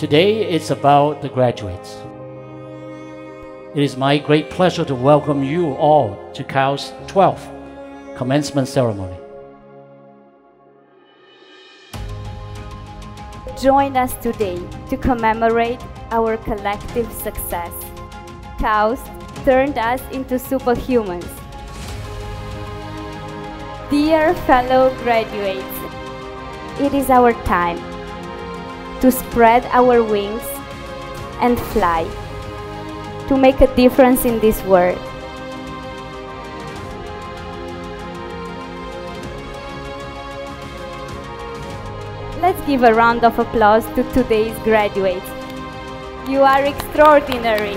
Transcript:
Today it's about the graduates. It is my great pleasure to welcome you all to KAUST's 12th commencement ceremony. Join us today to commemorate our collective success. KAUST turned us into superhumans. Dear fellow graduates, it is our time to spread our wings and fly, to make a difference in this world. Let's give a round of applause to today's graduates. You are extraordinary.